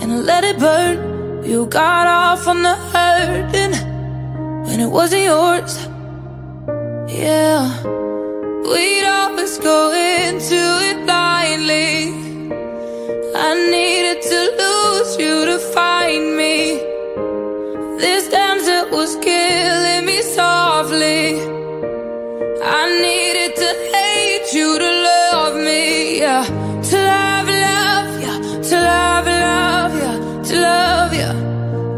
and let it burn. You got off on the hurting when it wasn't yours. Yeah, we'd always go into it blindly. I needed to lose you to find me. This dancer was killing me softly. I needed to hate you to love me, yeah. To love, yeah.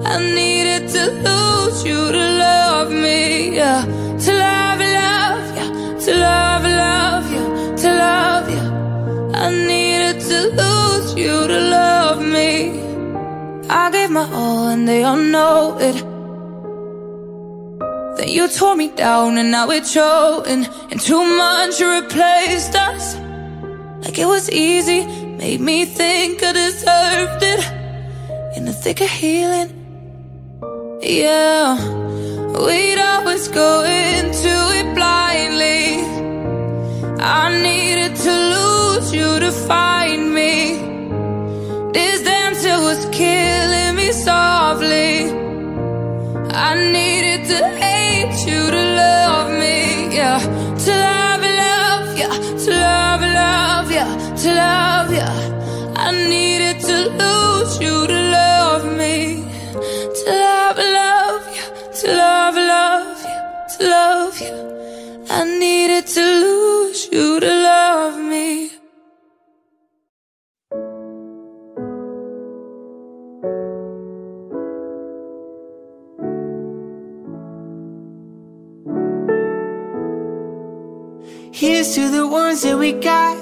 I needed to lose you to love me, yeah. To love, love, yeah. To love, love, yeah. To love, yeah. I needed to lose you to love me. I gave my all and they all know it. Then you tore me down and now it's showing. And two months you replaced us. Like it was easy, made me think I deserved it. In the thick of healing, yeah. We'd always go into it blindly. I needed to lose you to find me. This dancer was killing me softly. I needed to hate you to love me, yeah. To love, love, yeah. To love, love, yeah. To love, yeah. I needed to lose you to love me. To love, love, yeah. To love, love, yeah. To love, yeah. I needed to lose you to love me. Here's to the ones that we got.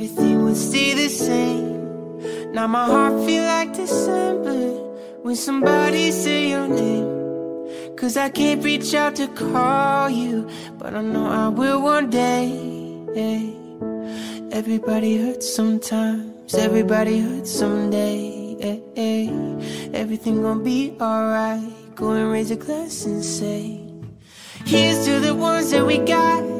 everything would stay the same. Now my heart feel like December when somebody say your name. Cause I can't reach out to call you, but I know I will one day. Everybody hurts sometimes, everybody hurts someday. Everything gonna be alright. Go and raise a glass and say, Here's to the ones that we got.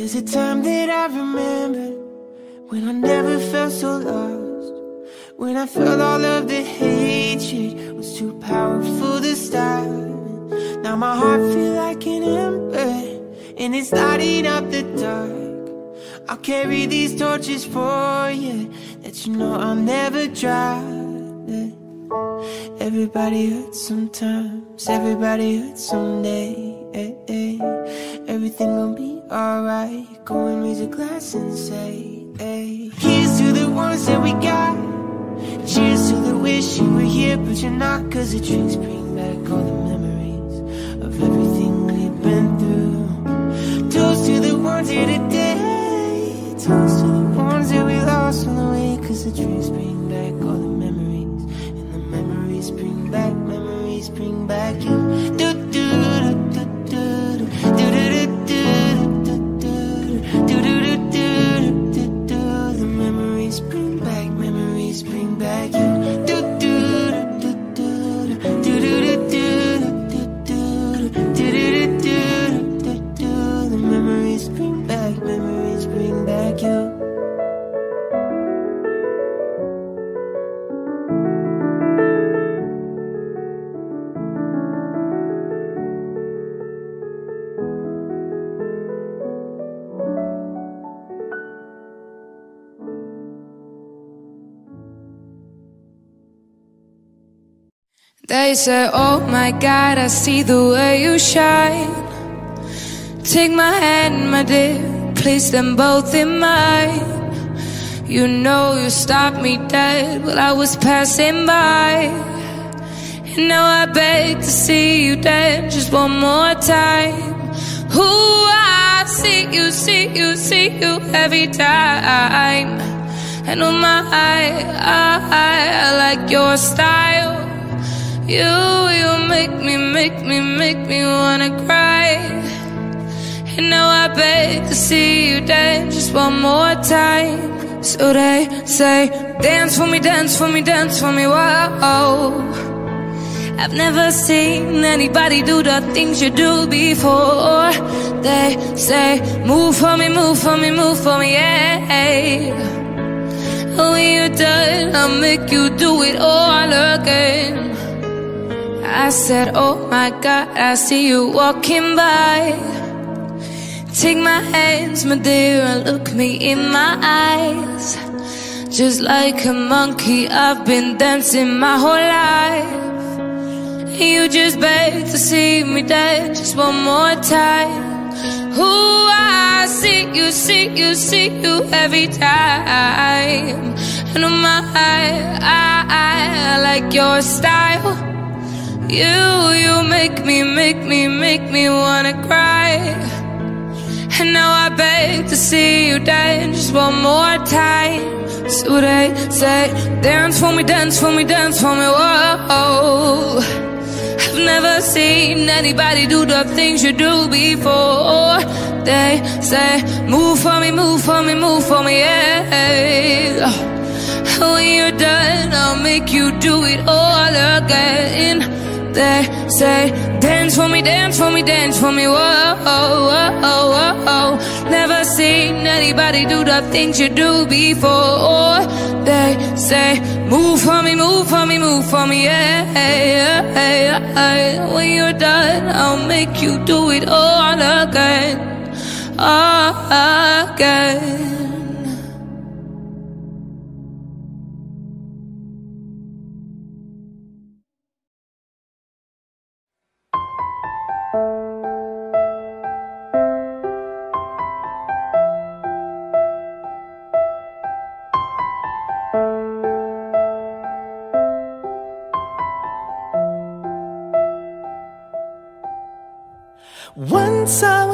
There's a time that I remember when I never felt so lost. When I felt all of the hatred was too powerful to stop. Now my heart feel like an ember and it's lighting up the dark. I'll carry these torches for you that you know I'll never drop. Everybody hurts sometimes, everybody hurts someday. Everything gonna be alright. Go and raise a glass and say, hey. Here's to the ones that we got. Cheers to the wish you were here, but you're not. Cause the drinks bring back all the memories of everything we've been through. Toast to the ones here today. Toast to the ones that we lost on the way. Cause the drinks bring back all the memories. And the memories bring back, memories bring back you. They say, Oh my God, I see the way you shine. Take my hand, my dear, place them both in mine. You know you stopped me dead while I was passing by. And now I beg to see you dead just one more time. Who I see you, see you, see you every time. And on my eye, I, I like your style. You, you make me, make me, make me wanna cry. And now I beg to see you dance just one more time. So they say, dance for me, dance for me, dance for me, wow. I've never seen anybody do the things you do before They say, move for me, move for me, move for me, yeah When you're done, I'll make you do it all again I said, oh my God, I see you walking by Take my hands, my dear, and look me in my eyes. Just like a monkey, I've been dancing my whole life. You just beg to see me dead just one more time. Who I see you, see you, see you every time. And my eye, I, I, I like your style. You, you make me, make me, make me wanna cry. And now I beg to see you dance just one more time. So they say, dance for me, dance for me, dance for me, whoa. I've never seen anybody do the things you do before. They say, move for me, move for me, move for me, yeah. When you're done, I'll make you do it all again They say, dance for me, dance for me, dance for me, whoa, whoa, whoa, whoa. Never seen anybody do the things you do before. They say, move for me, move for me, move for me, yeah, yeah, yeah. When you're done, I'll make you do it all again, again.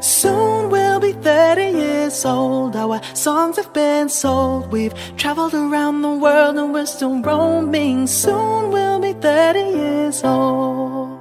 Soon we'll be 30 years old. Our songs have been sold. We've traveled around the world and we're still roaming. Soon we'll be 30 years old.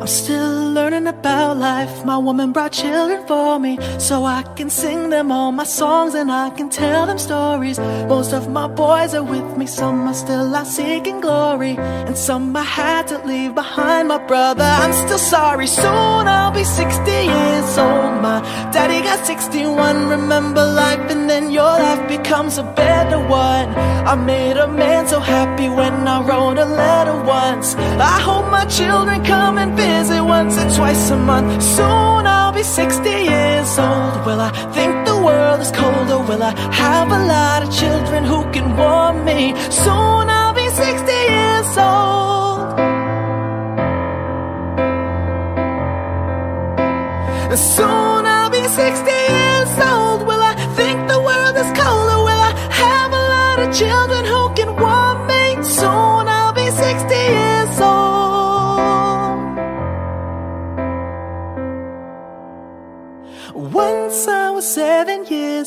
I'm still learning about life. My woman brought children for me, so I can sing them all my songs and I can tell them stories. Most of my boys are with me, some are still out seeking glory, and some I had to leave behind. My brother, I'm still sorry. Soon I'll be 60 years old. My daddy got 61. Remember life, and then your life becomes a better one. I made a man so happy when I wrote a letter once. I hope my children come and visit once or twice a month. Soon I'll be 60 years old. Will I think the world is cold or will I have a lot of children who can warm me? Soon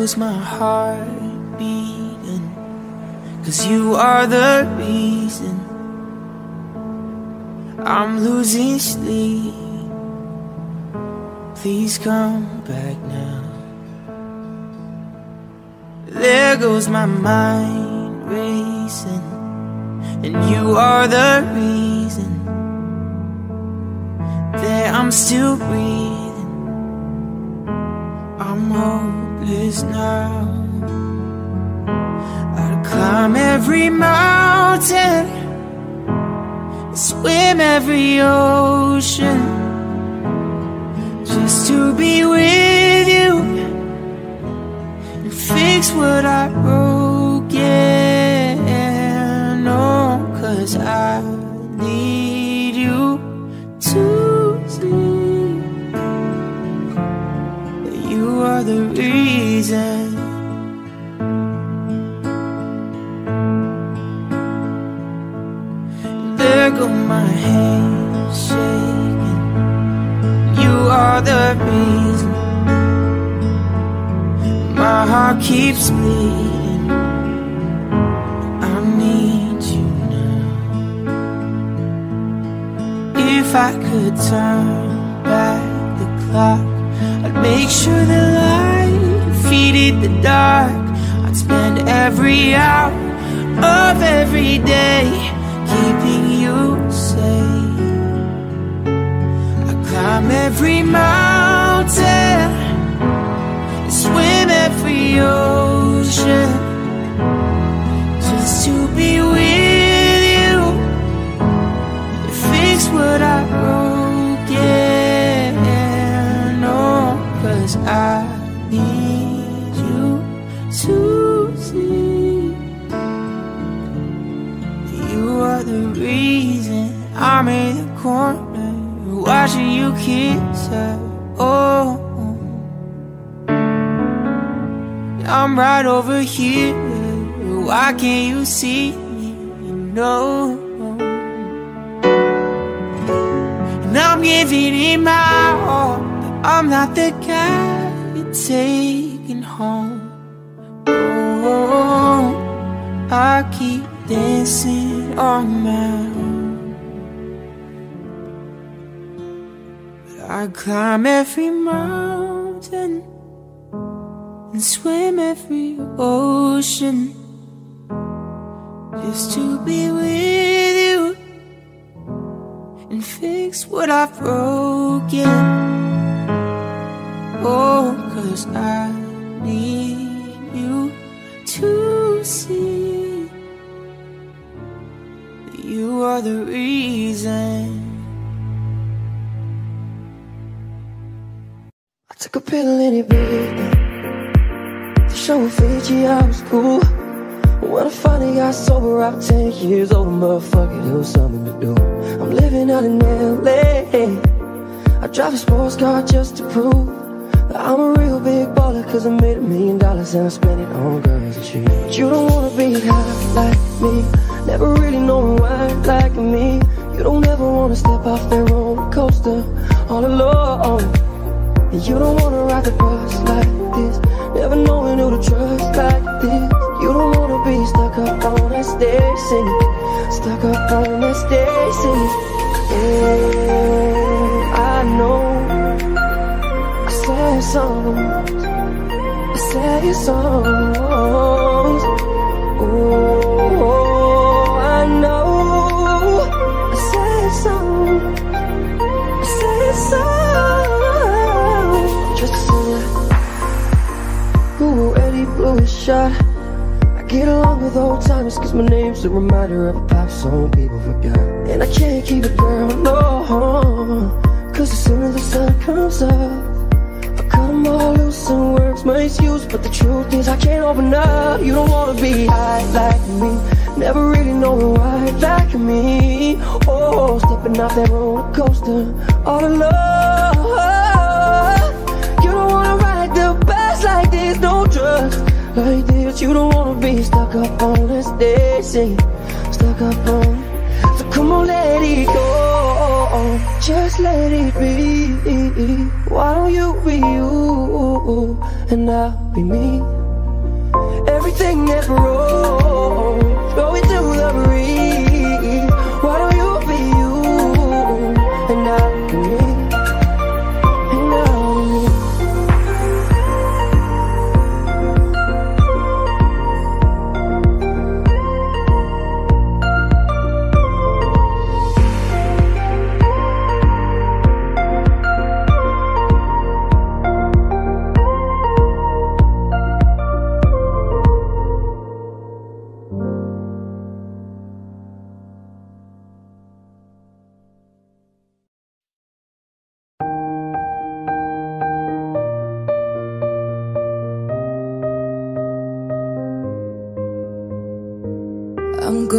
Goes my heart beating Cause you are the reason I'm losing sleep. Please come back now. There goes my mind racing And you are the reason That I'm still breathing. I'm hopeless now. I'd climb every mountain, swim every ocean, just to be with you and fix what I broke. Yeah, oh, no, cause I Go my hands shaking. You are the reason. My heart keeps bleeding. I need you now. If I could turn back the clock. I'd make sure the light defeated the dark I'd spend every hour of every day Keeping you safe. I climb every mountain. Swim every ocean. Just to be with you. Fix what I broke, yeah Cause I I'm in the corner. Watching you kiss her Oh. I'm right over here. Why can't you see me? No. And I'm giving it my all I'm not the guy you're taking home. Oh, I keep dancing on my I climb every mountain and swim every ocean just to be with you and fix what I've broken. Oh, cause I need you to see that you are the reason Took a pill in Ibiza To show Avicii I was cool. When I finally got sober I'm 10 years old Motherfucker, there was something to do I'm living out in L.A. I drive a sports car just to prove That I'm a real big baller Cause I made a million dollars And I spent it on girls and shit. But you don't wanna be high like me. Never really knowing why like me. You don't ever wanna step off that roller coaster. All alone and you don't wanna ride the bus like this Never knowing who to trust like this. You don't wanna be stuck up on that stage singing Stuck up on that stage singing Oh, I know. I sad songs I sad songs shot. I get along with old timers cause my name's a reminder of a pop song people forgot. And I can't keep it, girl, no. Cause as soon as the sun comes up, I cut them all loose and words my excuse. But the truth is, I can't open up. You don't wanna be high like me. Never really knowing why like me. Oh, stepping off that roller coaster all alone. You don't wanna ride the bus like this, no drugs like this. You don't wanna be stuck up on this singing, stuck up on. So come on, let it go, just let it be. Why don't you be you and I'll be me? Everything that's wrong, throw it to the breeze.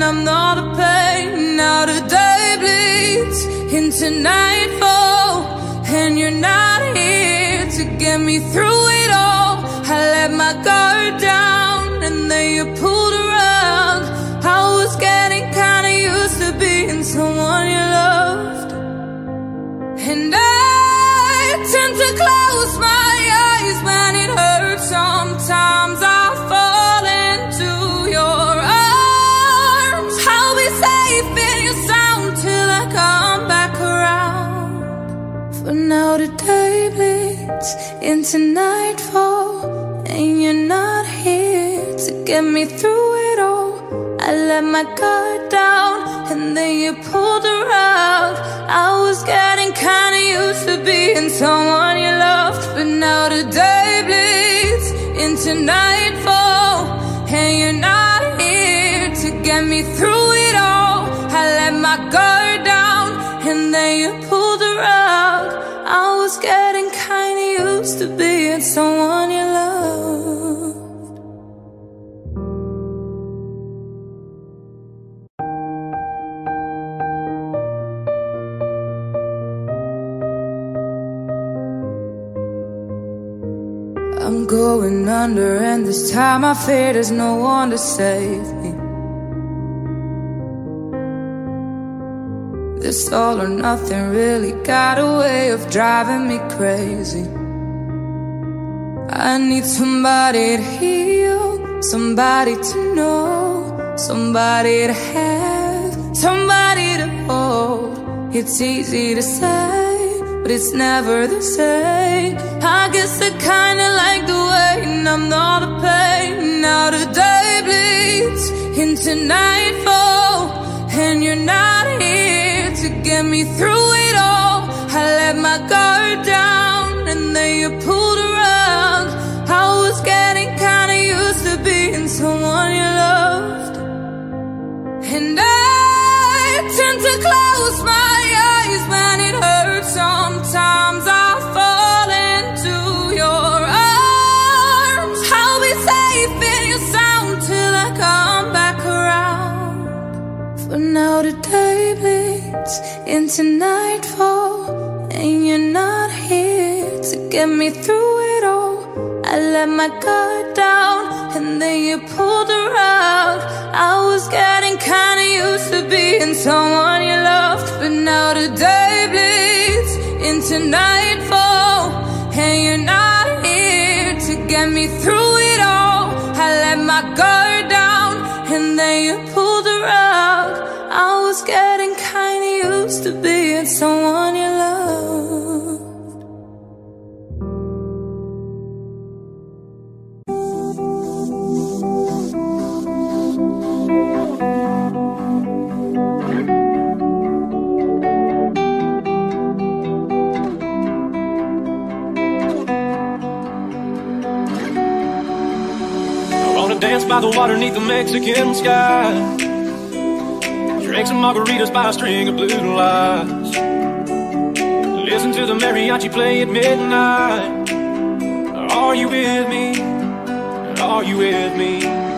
way I'm not a pain. Now the day bleeds into nightfall, and you're not here to get me through it all. I let my guard down, and then you pulled into nightfall, and you're not here to get me through it all. I let my guard down, and then you pulled around. I was getting kinda used to being someone you loved, but now the day bleeds into nightfall, and you're not here to get me through it all. I let my guard down, and then you pulled around. I was getting to being someone you loved. I'm going under, and this time I fear there's no one to save me. This all or nothing really got a way of driving me crazy. I need somebody to heal, somebody to know, somebody to have, somebody to hold. It's easy to say, but it's never the same. I guess I kinda like the way I'm not a pain. Now the day bleeds into nightfall, and you're not here to get me through it all. I let my guard down, and then you pulled a rug. I was getting kinda used to being someone you loved, and I tend to close my eyes when it hurts. Sometimes I fall into your arms. I'll be safe in your sound till I come back around. For now the day bleeds into nightfall And you're not here to get me through it all I let my guard down and then you pulled rug I was getting kinda used to being someone you loved But now the day bleeds into nightfall And you're not here to get me through it all. I let my guard down and then you pulled rug I was getting kinda used to being someone you loved by the water neath the Mexican sky. Drink some margaritas by a string of blue lights. Listen to the mariachi play at midnight. Are you with me? Are you with me?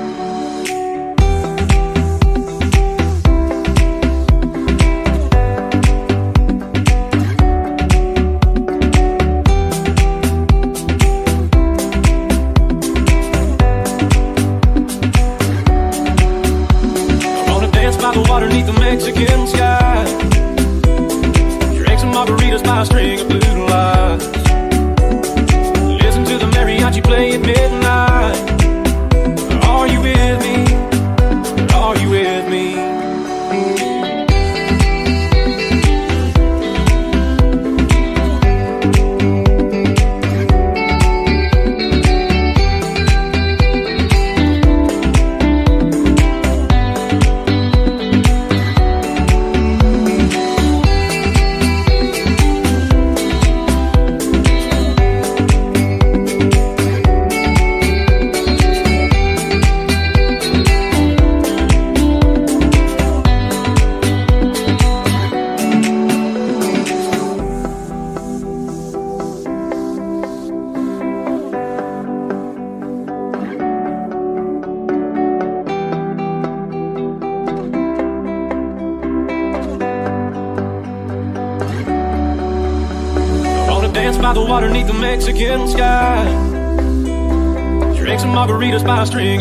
String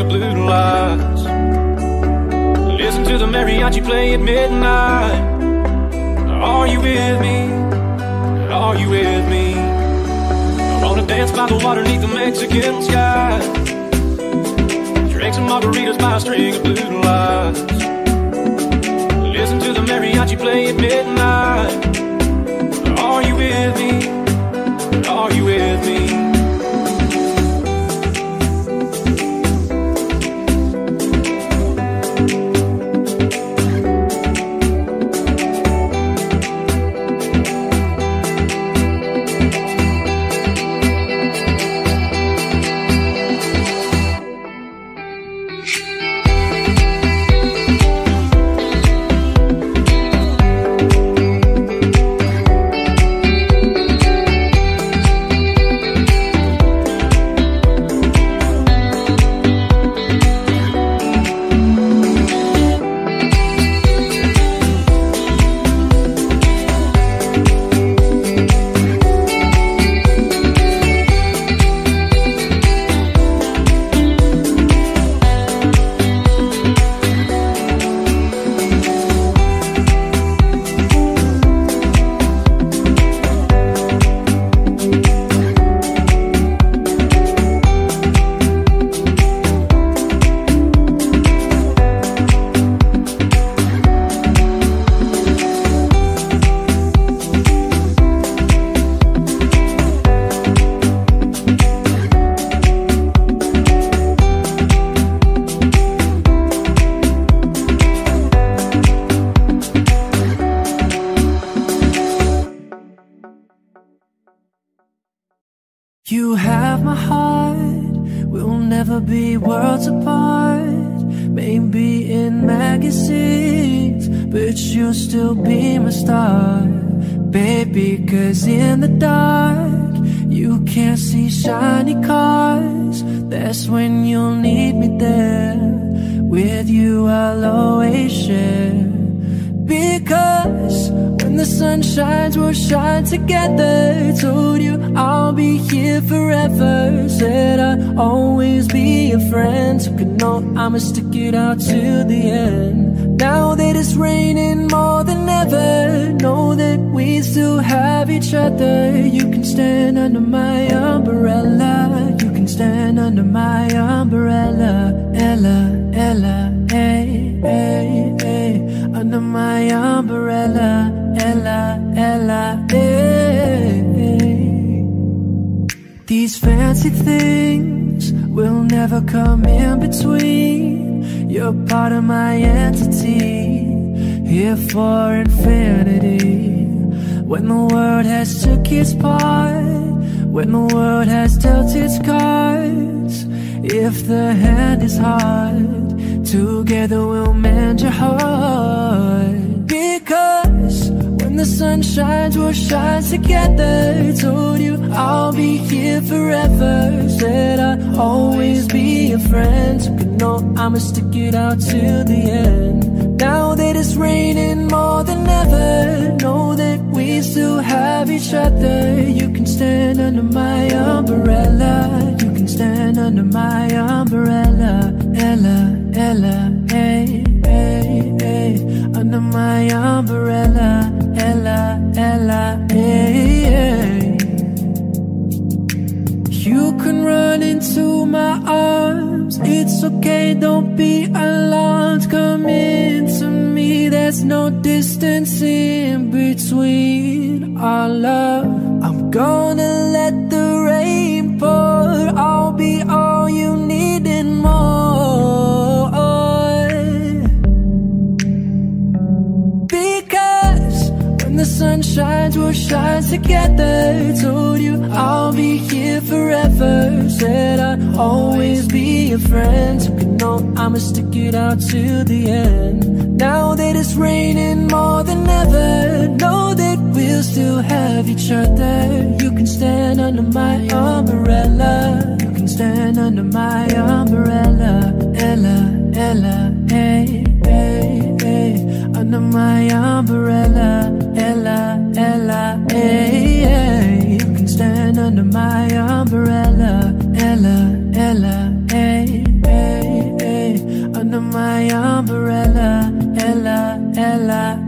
These fancy things will never come in between. You're part of my entity, here for infinity. When the world has took its part, when the world has dealt its cards, if the hand is hard, together we'll mend your heart. The sun shines, we'll shine together. Told you I'll be here forever. Said I'd always be a friend. Took a note, I'ma stick it out till the end. Now that it's raining more than ever, know that we still have each other. You can stand under my umbrella. You can stand under my umbrella. Ella, Ella, hey, hey, hey. Under my umbrella. Ella, Ella, hey, hey. You can run into my arms. It's okay, don't be alarmed. Come into me, there's no distance in between our love. I'm gonna let sun shines, we'll shine together. Told you I'll be here forever. Said I'd always be your friend. A note, I'ma stick it out to the end. Now that it's raining more than ever, know that we'll still have each other. You can stand under my umbrella. You can stand under my umbrella. Ella, Ella, hey, hey. Under my umbrella. Ella, Ella, hey, hey. You can stand under my umbrella. Ella, Ella, hey, hey, hey. Under my umbrella. Ella, Ella,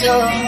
need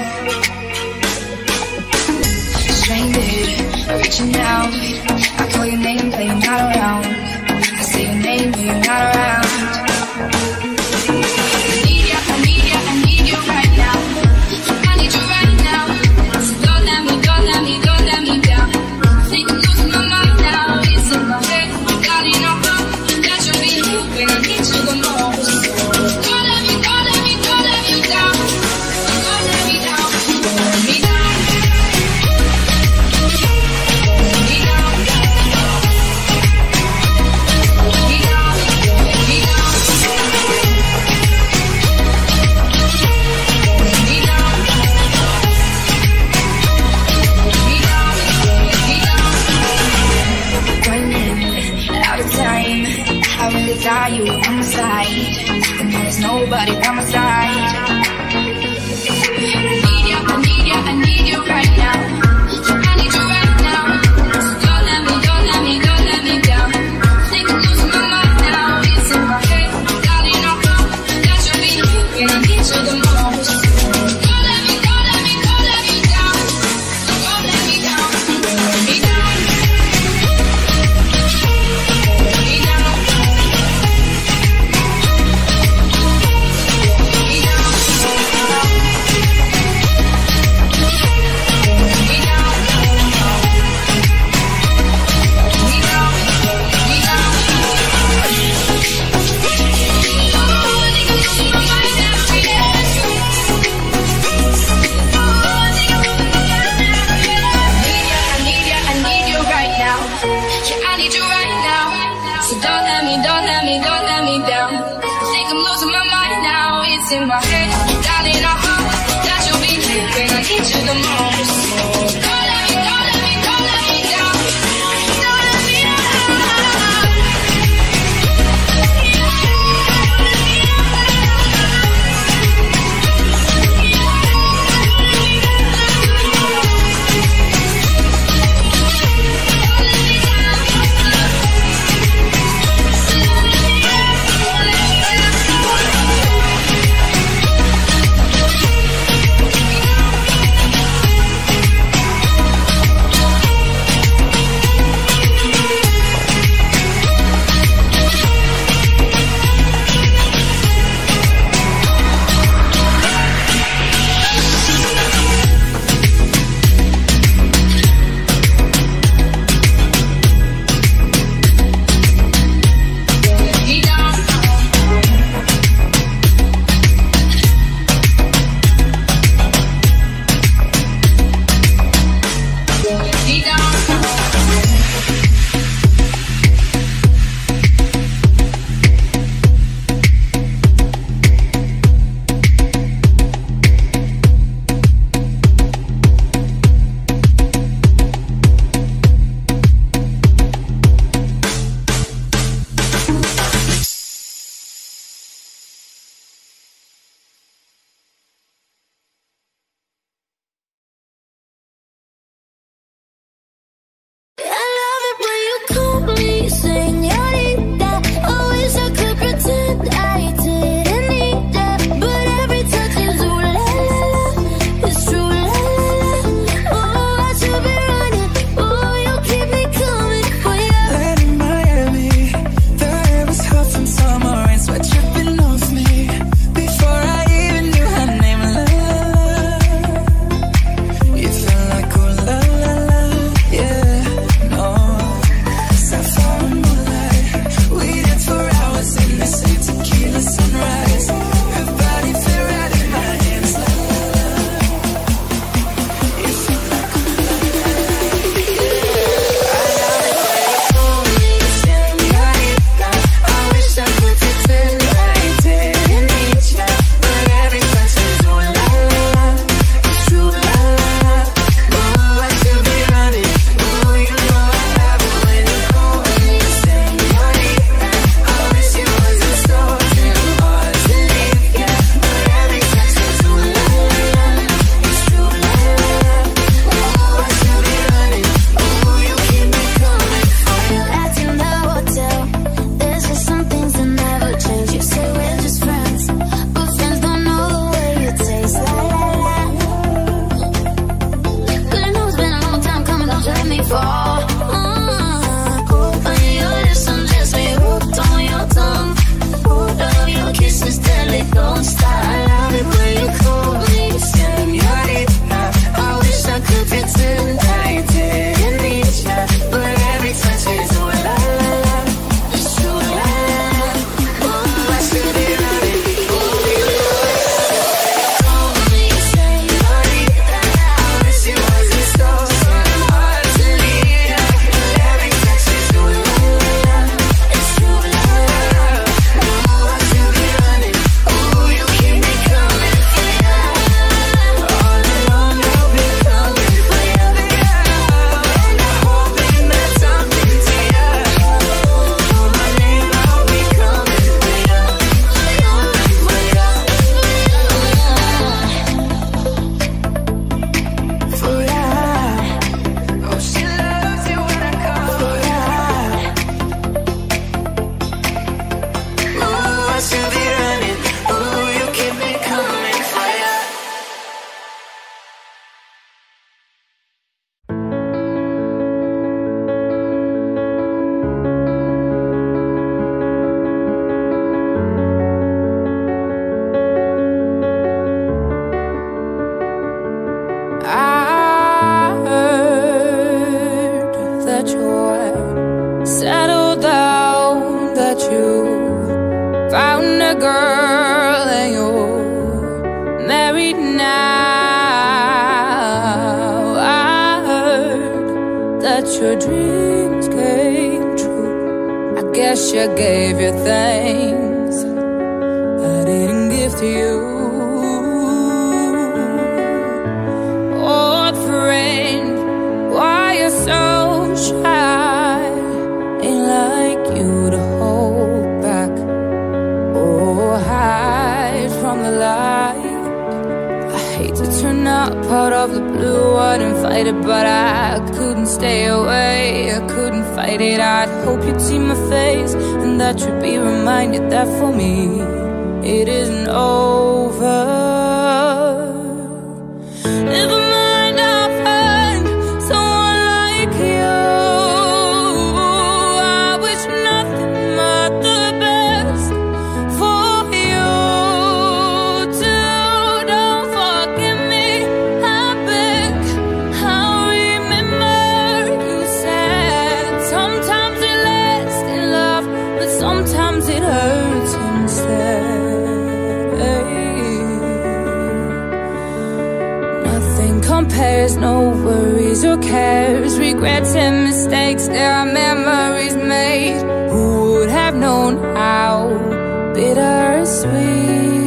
nothing compares No worries or cares. Regrets and mistakes There are memories made. Who would have known how Bitter sweet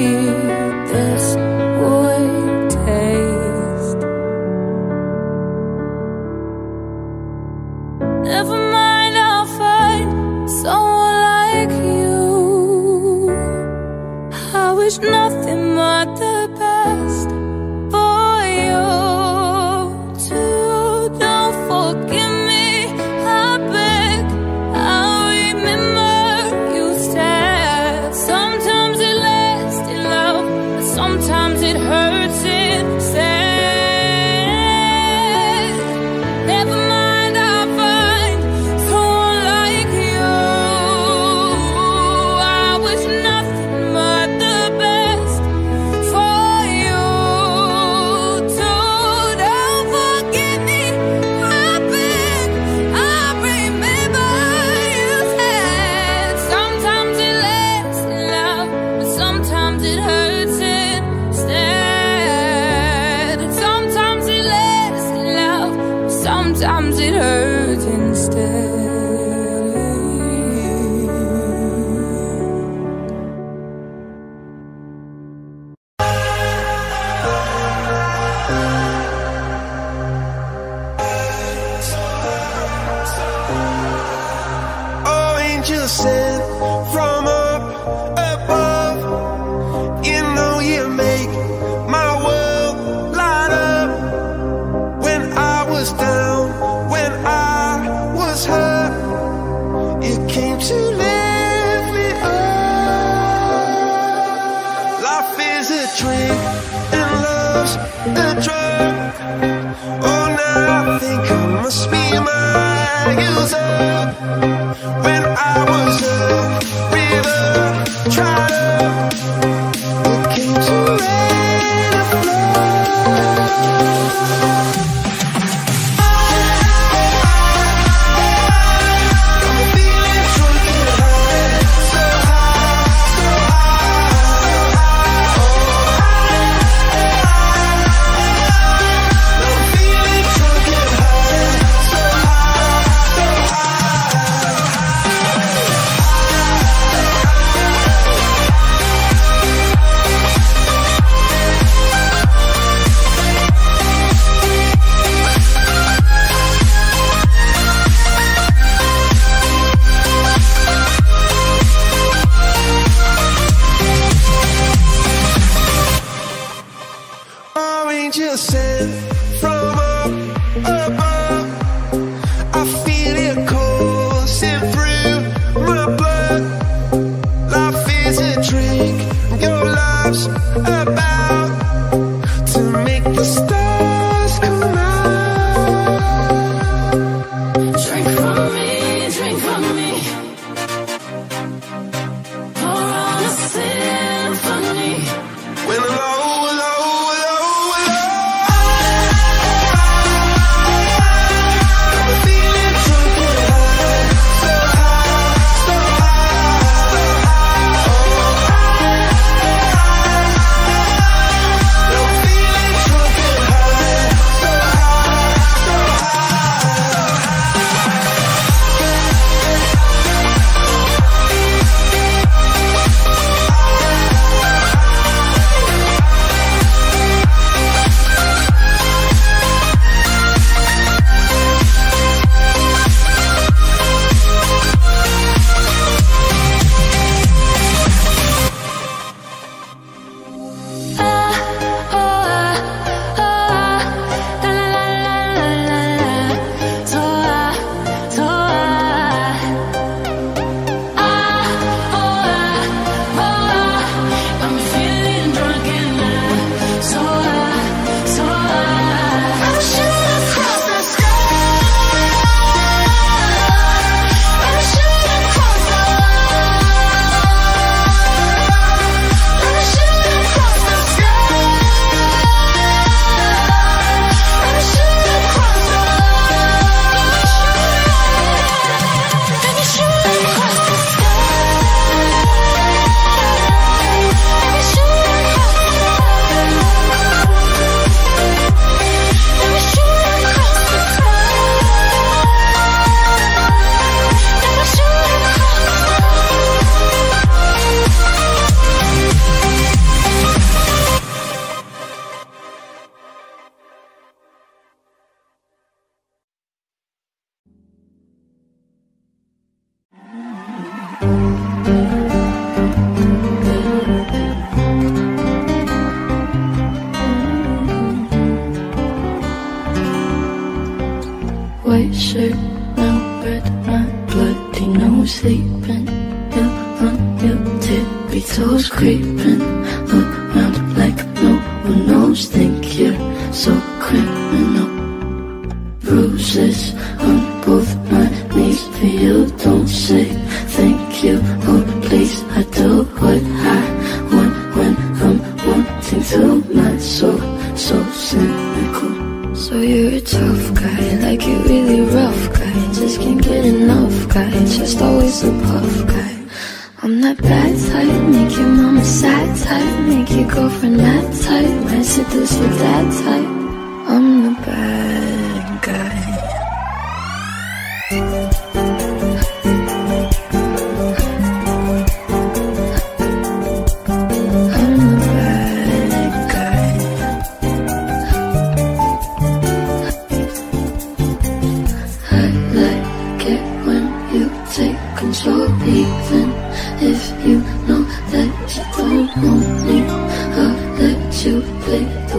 Don't want me, I've let you play.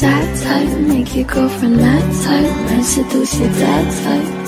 That type. Make your girlfriend that type. Seduce 满是毒血 that type.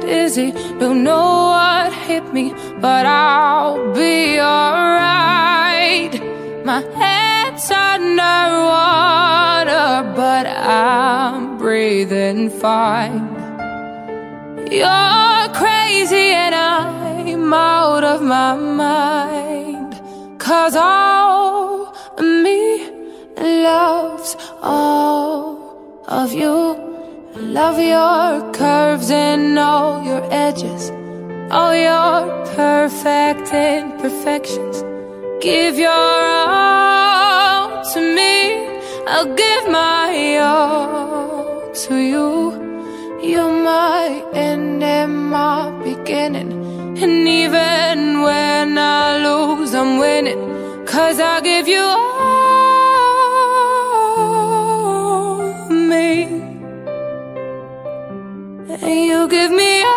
dizzy. Don't know what hit me, but I'll be alright. My head's underwater, but I'm breathing fine. You're crazy, and I'm out of my mind. Cause all me loves all of you. I love your curves and all your edges, all your perfect imperfections. Give your all to me, I'll give my all to you. You're my end and my beginning, and even when I lose, I'm winning. Cause I give you all And you give me all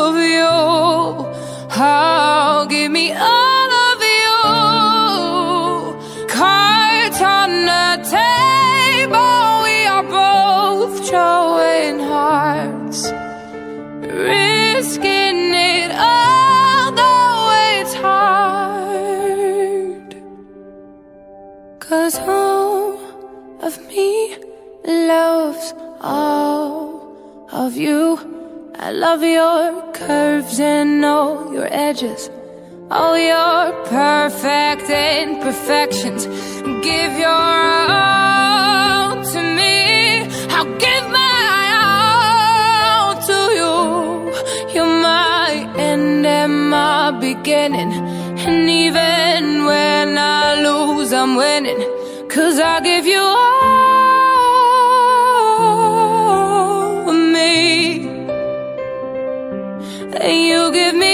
of you Oh, give me all of you Cards on the table We are both showing hearts. Risking it all though it's hard. Cause all of me loves all of you. I love your curves and all your edges. All your perfect imperfections. Give your all to me. I'll give my all to you. You're my end and my beginning. And even when I lose, I'm winning. Cause I give you all you give me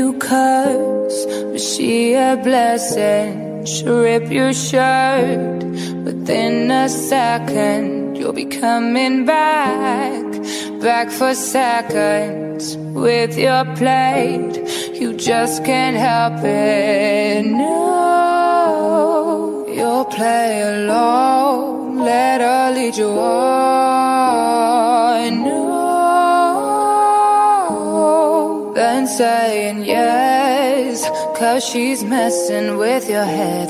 you curse, but she a blessing. She'll rip your shirt within a second. You'll be coming back, back for seconds with your plate. You just can't help it. No, you'll play alone. Let her lead you on. No, saying yes, cause she's messing with your head.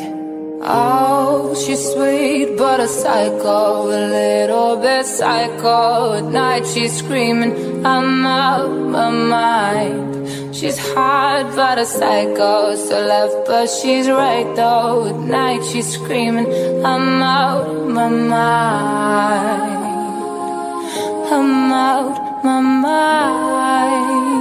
Oh, she's sweet but a psycho, a little bit psycho. At night she's screaming, I'm out my mind. She's hot but a psycho, so left but she's right though. At night she's screaming, I'm out my mind. I'm out my mind.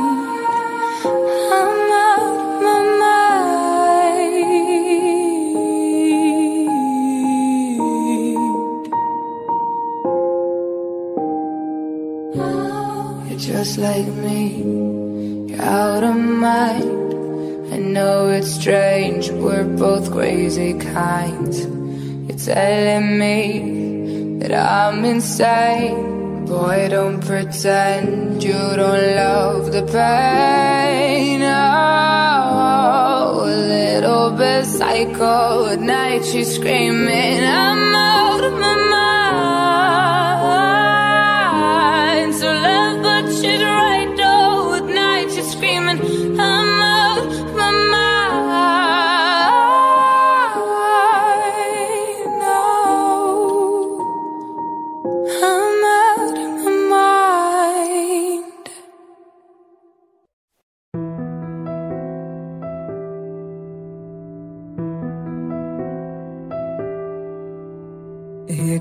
Just like me, you're out of mind. I know it's strange, we're both crazy kinds. You're telling me that I'm insane. Boy, don't pretend you don't love the pain. Oh, a little bit psycho. At night she's screaming, I'm out of my mind.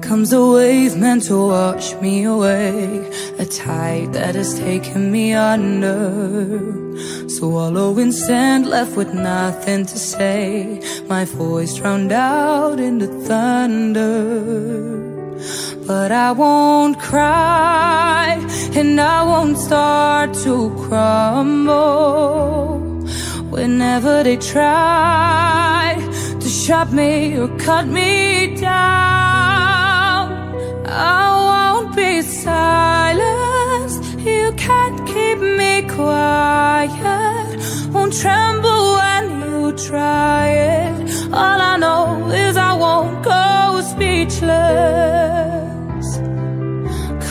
Comes a wave meant to wash me away. A tide that has taken me under. Swallowing sand, left with nothing to say. My voice drowned out in the thunder. But I won't cry, and I won't start to crumble. Whenever they try to shut me or cut me down, I won't be silenced. You can't keep me quiet. Won't tremble when you try it. All I know is I won't go speechless.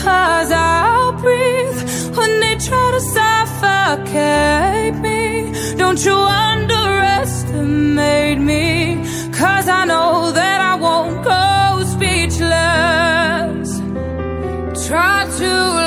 Cause I'll breathe when they try to suffocate me. Don't you underestimate me. Cause I know that I won't go Try to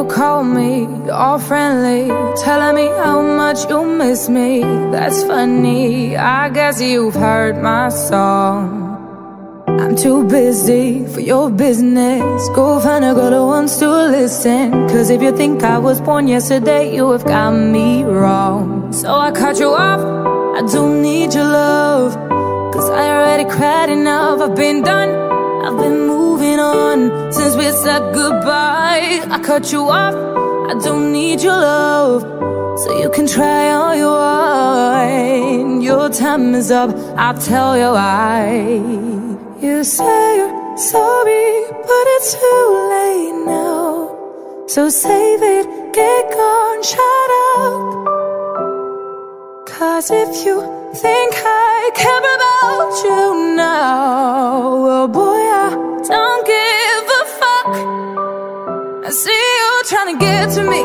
You call me all friendly, telling me how much you miss me. That's funny, I guess you've heard my song. I'm too busy for your business. Go find a girl who wants to listen. Cause if you think I was born yesterday, you have got me wrong. So I cut you off, I don't need your love. Cause I already cried enough, I've been done. I've been on since we said goodbye. I cut you off, I don't need your love. So you can try all you want. Your time is up, I'll tell you why. You say you're sorry, but it's too late now. So save it, get gone, shut up. Cause if you think I care about you now, well, boy, I don't give a fuck. I see you trying to get to me.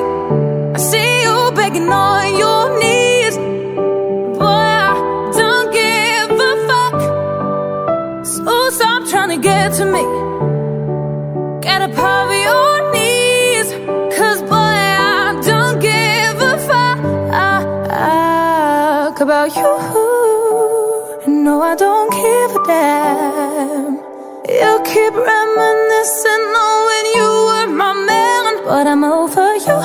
I see you begging on your knees. Boy, I don't give a fuck. So stop trying to get to me. Get up off your about you. No, I don't give a damn. You keep reminiscing on when you were my man. But I'm over you.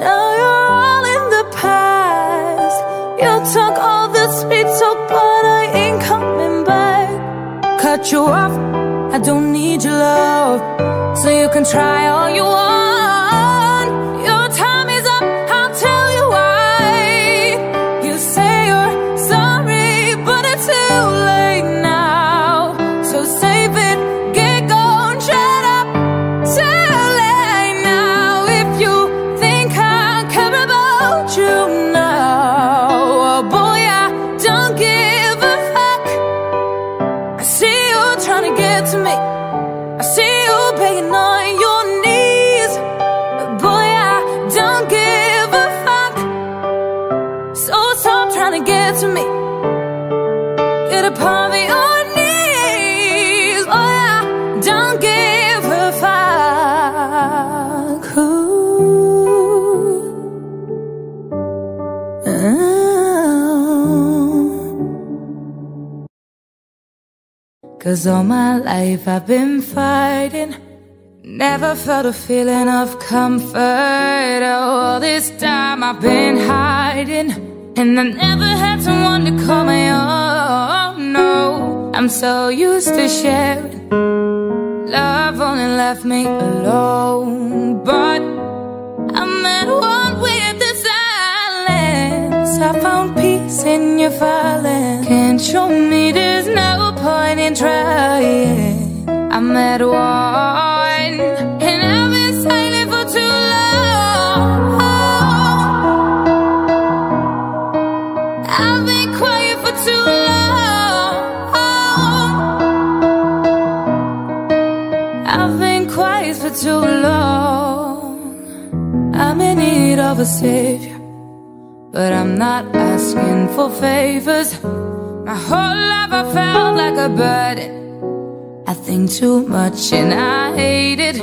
Now you're all in the past. You took all the sweet talk, but I ain't coming back. Cut you off, I don't need your love. So you can try all you want. Cause all my life I've been fighting. Never felt a feeling of comfort. Oh, all this time I've been hiding. And I never had someone to call my own. No, I'm so used to sharing. Love only left me alone. But I'm at one with the silence. I found peace in your violence. Can't show me there's no point in trying. I'm at one, and I've been silent for too long. I've been quiet for too long. I've been quiet for too long. I'm in need of a savior, but I'm not asking for favors. My whole life I felt like a burden. I think too much and I hate it.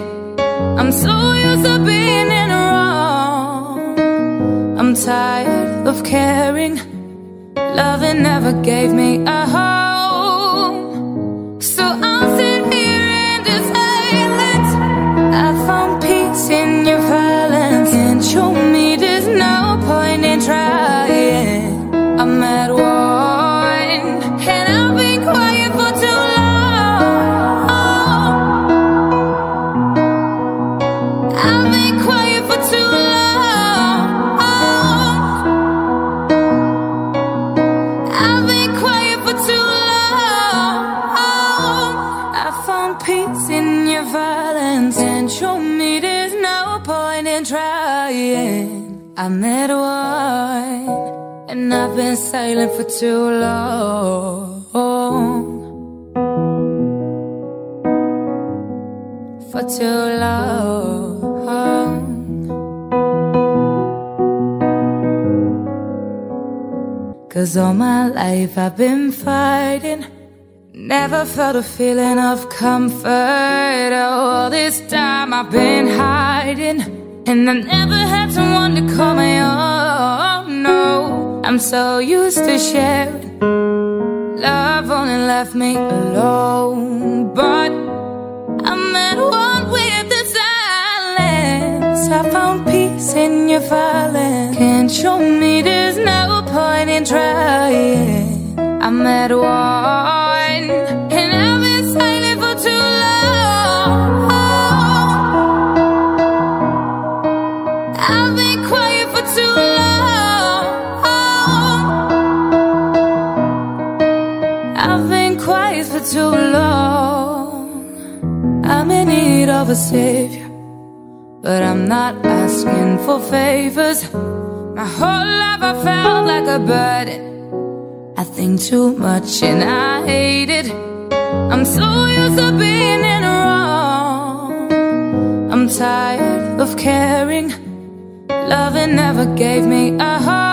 I'm so used to being in the wrong. I'm tired of caring. Loving never gave me a home. So I'll sit here in the silence. I found peace in your violence. Can't show I've been silent for too long. For too long. Cause all my life I've been fighting. Never felt a feeling of comfort. Oh, all this time I've been hiding. And I never had someone to call my own. No, I'm so used to sharing. Love only left me alone. But I'm at one with the silence. I found peace in your violence. Can't show me there's no point in trying. I'm at one, of a savior, but I'm not asking for favors. My whole life I felt like a burden. I think too much and I hate it. I'm so used to being in the wrong. I'm tired of caring. Loving never gave me a home.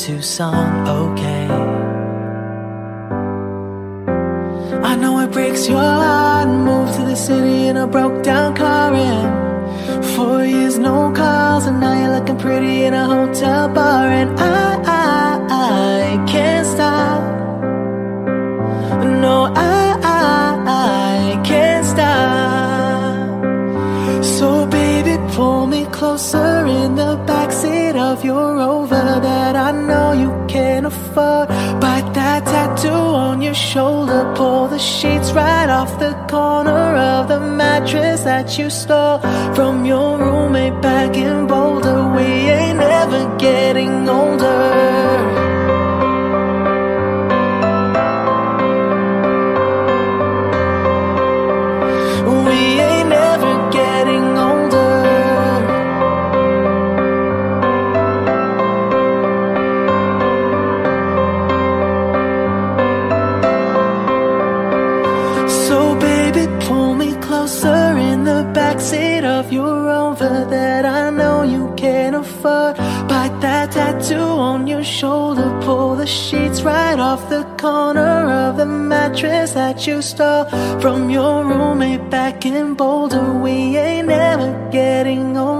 Tucson, okay. I know it breaks your heart. Moved to the city in a broke down car. And four years, no calls. And now you're looking pretty in a hotel bar. And your shoulder, pull the sheets right off the corner of the mattress that you stole from your roommate back in Boulder. We ain't ever getting older. tattoo on your shoulder. Pull the sheets right off the corner of the mattress that you stole from your roommate back in Boulder. We ain't ever getting old.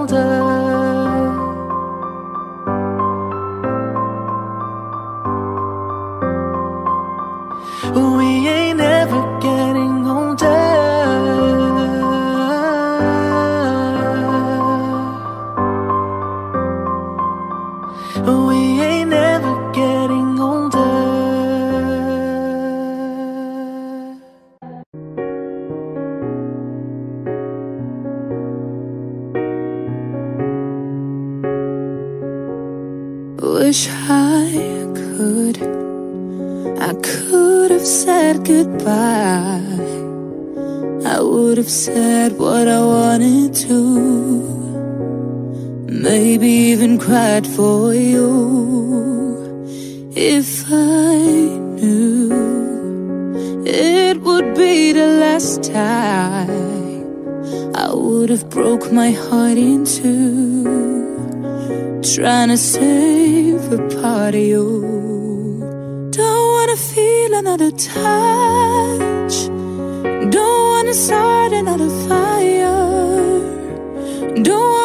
cried for you. If I knew it would be the last time, I would have broke my heart in two. Trying to save a part of you. Don't wanna feel another touch. Don't wanna start another fire. Don't